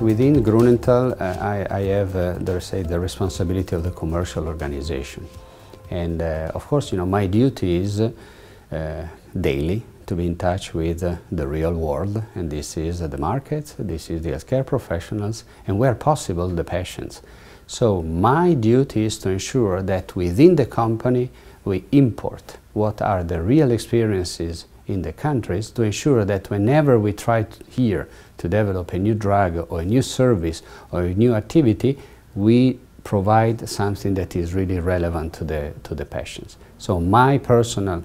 Within Grunenthal, uh, I, I, have, uh, say, the responsibility of the commercial organization. And uh, of course, you know, my duty is uh, daily to be in touch with uh, the real world, and this is the market, this is the healthcare professionals, and where possible, the patients. So my duty is to ensure that within the company we import what are the real experiences in the countries to ensure that whenever we try to here to develop a new drug or a new service or a new activity, we provide something that is really relevant to the, to the patients. So my personal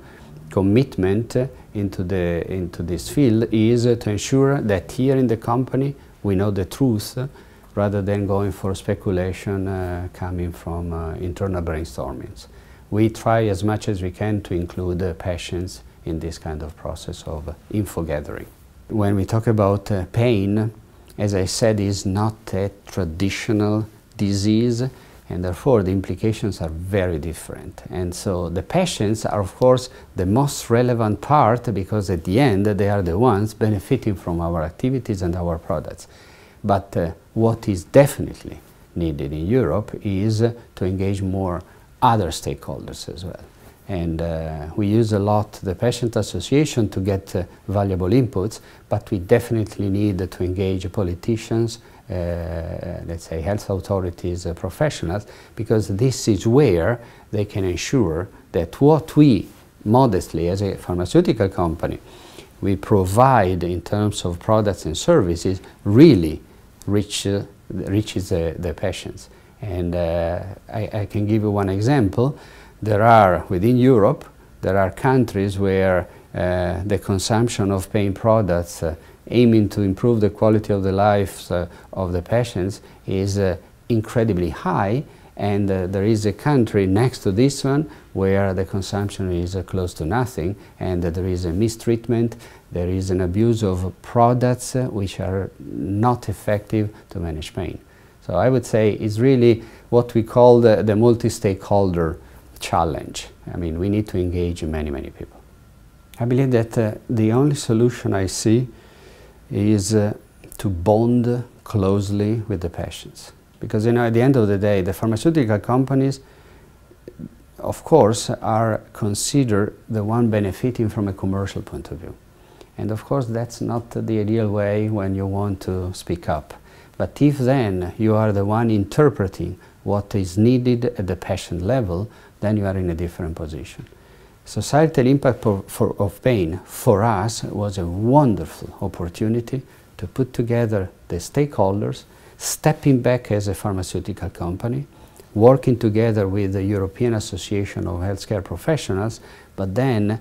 commitment into, the, into this field is to ensure that here in the company we know the truth rather than going for speculation uh, coming from uh, internal brainstormings. We try as much as we can to include uh, patients in this kind of process of info gathering. When we talk about uh, pain, as I said, is not a traditional disease and therefore the implications are very different. And so the patients are of course the most relevant part because at the end they are the ones benefiting from our activities and our products. But uh, what is definitely needed in Europe is uh, to engage more other stakeholders as well and uh, we use a lot the patient association to get uh, valuable inputs, but we definitely need to engage politicians, uh, let's say health authorities, uh, professionals, because this is where they can ensure that what we modestly as a pharmaceutical company we provide in terms of products and services really reach, uh, reaches the patients. And uh, I, I can give you one example there are, within Europe, there are countries where uh, the consumption of pain products uh, aiming to improve the quality of the lives uh, of the patients is uh, incredibly high. And uh, there is a country next to this one where the consumption is uh, close to nothing. And there is a mistreatment, there is an abuse of products which are not effective to manage pain. So I would say it's really what we call the, the multi-stakeholder challenge. I mean, we need to engage many, many people. I believe that uh, the only solution I see is uh, to bond closely with the patients. Because, you know, at the end of the day, the pharmaceutical companies, of course, are considered the one benefiting from a commercial point of view. And of course, that's not the ideal way when you want to speak up. But if then you are the one interpreting what is needed at the patient level, then you are in a different position. Societal impact for, for, of pain for us was a wonderful opportunity to put together the stakeholders, stepping back as a pharmaceutical company, working together with the European Association of Healthcare Professionals, but then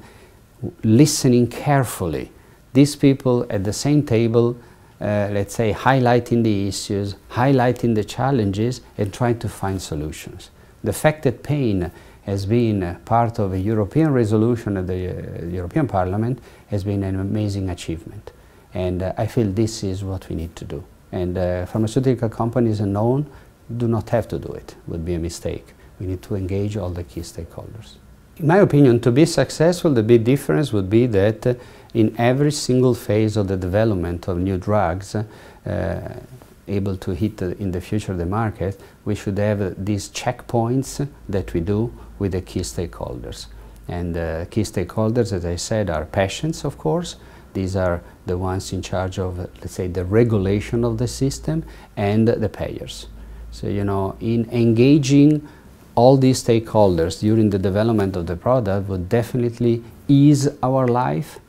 listening carefully. These people at the same table, uh, let's say, highlighting the issues, highlighting the challenges, and trying to find solutions. The fact that pain has been part of a European resolution at the uh, European Parliament has been an amazing achievement. And uh, I feel this is what we need to do. And uh, pharmaceutical companies alone do not have to do it. It would be a mistake. We need to engage all the key stakeholders. In my opinion, to be successful, the big difference would be that uh, in every single phase of the development of new drugs, uh, able to hit in the future the market, we should have these checkpoints that we do with the key stakeholders. And uh, key stakeholders, as I said, are patients, of course. These are the ones in charge of, let's say, the regulation of the system and the payers. So, you know, in engaging all these stakeholders during the development of the product would definitely ease our life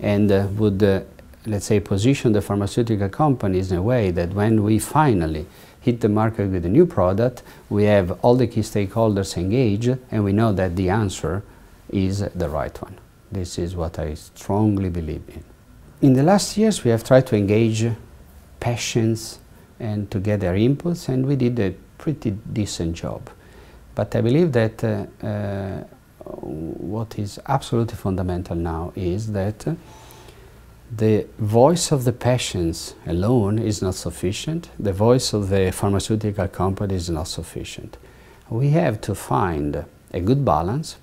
and uh, would uh, let's say, position the pharmaceutical companies in a way that when we finally hit the market with a new product, we have all the key stakeholders engaged and we know that the answer is the right one. This is what I strongly believe in. In the last years, we have tried to engage patients and to get their inputs, and we did a pretty decent job. But I believe that uh, uh, what is absolutely fundamental now is that uh, the voice of the patients alone is not sufficient. The voice of the pharmaceutical company is not sufficient. We have to find a good balance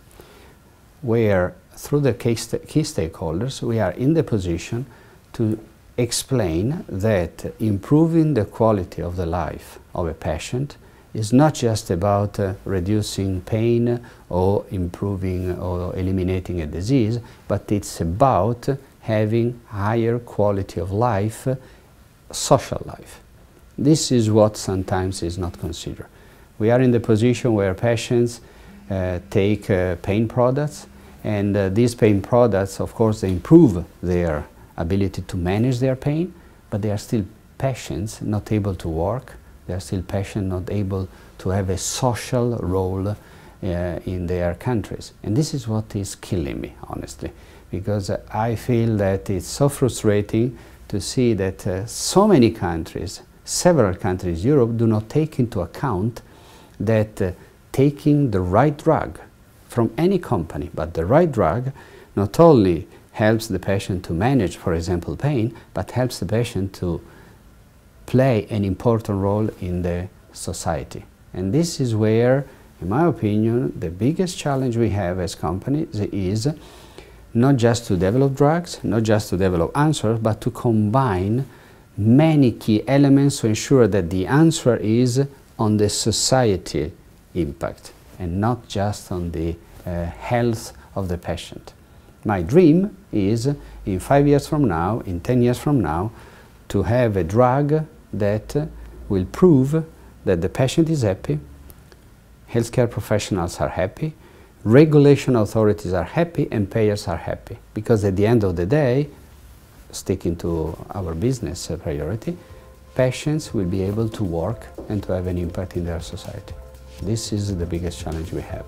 where through the key, st key stakeholders we are in the position to explain that improving the quality of the life of a patient is not just about uh, reducing pain or improving or eliminating a disease, but it's about having higher quality of life, social life. This is what sometimes is not considered. We are in the position where patients uh, take uh, pain products and uh, these pain products, of course, they improve their ability to manage their pain, but they are still patients not able to work. They are still patients not able to have a social role in their countries. And this is what is killing me, honestly, because uh, I feel that it's so frustrating to see that uh, so many countries, several countries, Europe, do not take into account that uh, taking the right drug from any company, but the right drug not only helps the patient to manage, for example, pain, but helps the patient to play an important role in the society. And this is where, in my opinion, the biggest challenge we have as companies is not just to develop drugs, not just to develop answers, but to combine many key elements to ensure that the answer is on the society impact and not just on the uh, health of the patient. My dream is in five years from now, in 10 years from now, to have a drug that will prove that the patient is happy, healthcare professionals are happy, regulation authorities are happy, and payers are happy. Because at the end of the day, sticking to our business priority, patients will be able to work and to have an impact in their society. This is the biggest challenge we have.